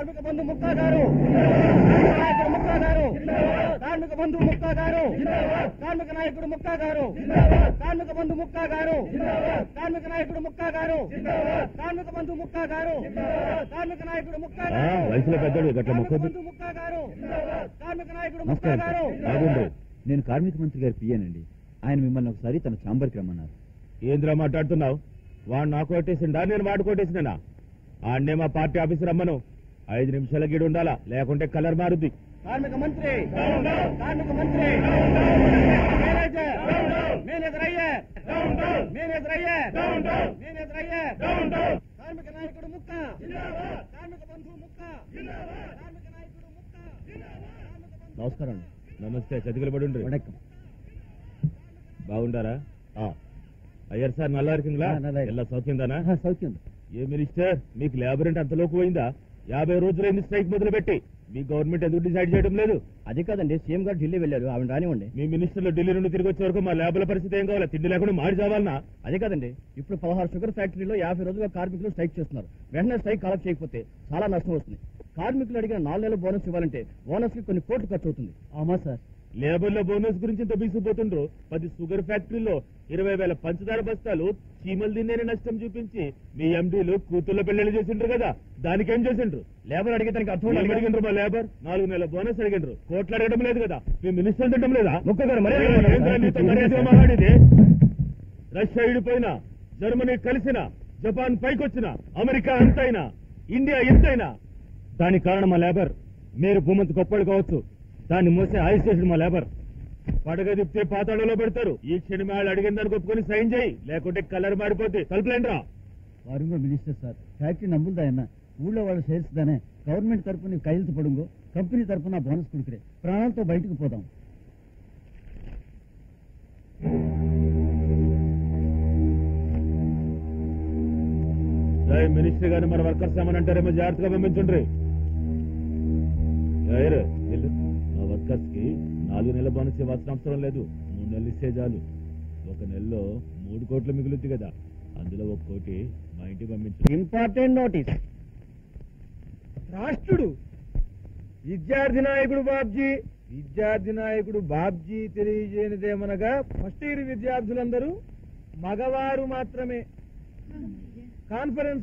కార్మిక బంధు ముక్తా గారు నాయకుడు ముక్తా గారు కార్మిక బంధు ముక్తా గారు కార్మిక నాయకుడు ముక్తా గారు కార్మిక బంధు ముక్తా గారు కార్మిక నాయకుడు ముక్తా గారు కార్మిక బంధు ముక్తా గారు కార్మిక నాయకుడు ముక్తా ఆ, గారు వయసులో పెద్దోడు గట్ల ముక్తా గారు కార్మిక నాయకుడు ముక్తా గారు సార్. బాగుండ్రు నేను కార్మిక మంత్రి గారి పియ్యానండి ఆయన మిమ్మల్ని ఒకసారి తన ఛాంబర్కి రమ్మన్నారు. ఏంద్రా మాట్లాడుతున్నావు? వాడు నాకు కొట్టేసిండా నేను వాడు కొట్టేసినా ఆడనే మా పార్టీ ఆఫీస్ రమ్మను. ఐదు నిమిషాల గీడు ఉండాలా? లేకుంటే కలర్ మారుద్ది. కార్మిక మంత్రి! కార్మిక మంత్రి! నమస్కారం. నమస్తే. చతికిలు పడి ఉండ్రి. వణకం బాగుండారా? అయ్యారు సార్ నల్లారికింగ్లా ఎలా సౌఖ్యందానా? సౌక్యం ఏ మినిస్టర్? మీకు లేబర్ అంటే అంత లోపు పోయిందా యాభై రోజులైంది స్ట్రైక్ మొదలు పెట్టి మీ గవర్నమెంట్ ఎందుకు డిసైడ్ చేయడం లేదు? అది కాదండి సీఎం గారు ఢిల్లీ వెళ్ళారు ఆవిడ రానివ్వండి. మీ మినిస్టర్లు ఢిల్లీ నుండి తిరిగి వచ్చే వరకు మా లేబర్ల పరిస్థితి ఏం కావాలి? తిండి లేకుండా మాడి చావాలనా? అదే కాదండి ఇప్పుడు పదహారు షుగర్ ఫ్యాక్టరీలో యాభై రోజులుగా కార్మికులు స్ట్రైక్ చేస్తున్నారు. వెంటనే స్ట్రైక్ కాలప్ చేయకపోతే చాలా నష్టం వస్తుంది. కార్మికులు అడిగిన నాలుగు నెలల బోనస్ ఇవ్వాలంటే బోనస్కి కొన్ని కోట్లు ఖర్చు అవుతుంది. అవునా సార్ లేబర్ల బోనస్ గురించి ఇంత బీసిపోతుండ్రు పది షుగర్ ఫ్యాక్టరీలో ఇరవై వేల పంచదార బస్తాలు చీమలు తిన్నేని నష్టం చూపించి మీ ఎండీలు కూతుళ్ళ పెళ్ళి చేసిండ్రు కదా? దానికేం చేసిండ్రు? లేబర్ అడిగే దానికి అర్థం? అడిగిండ్రు మా లేబర్? నాలుగు నెలల బోనస్ అడిగిండ్రు. కోట్లు అడగడం లేదు కదా? మీ మినిస్టర్ తిట్టడం లేదా? మాట్లాడేది? రష్యా ఇడిపోయినా జర్మనీ కలిసిన జపాన్ పైకొచ్చిన అమెరికా అంతైనా ఇండియా ఎంతైనా. దానికి కారణం మా లేబర్. మీరు భూమంతి గొప్పలు కావచ్చు. దాన్ని మోసే ఆయుష్ చేసిన మా లేబర్. పడగ తిప్పితే పాతాళంలో పెడతారు. ఈ క్షణం వాళ్ళు అడిగిన దానికి ఒప్పుకొని సైన్ చేయి. లేకుంటే కలర్ మారిపోతే తలుపులేంట్రా వారుంగో మినిస్టర్ సార్ ఫ్యాక్టరీ నమ్ముదాయన్న ఊళ్ళో వాళ్ళు సేల్స్ దానే. గవర్నమెంట్ తరపున కైలుతు పడుంగో? కంపెనీ తరపున బోనస్ కుడికిరే ప్రాణాలతో బయటకు పోదాం. మినిస్టర్ గారిని మన వర్కర్స్ ఏమని అంటారేమో జాగ్రత్తగా పంపించుండ్రి వర్కర్స్కి నాలుగు నెలల బోనస్ ఇవ్వాల్సిన అవసరం లేదు. మూడు నెలలు ఇస్తే చాలు. ఒక నెలలో మూడు కోట్లు మిగులుద్ది కదా. అందులో ఒక కోటి మా ఇంటికి పంపించు. Important notice. రాష్ట్రుడు. విద్యార్థి నాయకుడు బాబ్జీ. విద్యార్థి నాయకుడు బాబ్జీ తెలియజేయనిదేమనగా ఫస్ట్ ఇయర్ విద్యార్థులందరూ మగవారు మాత్రమే. కాన్ఫరెన్స్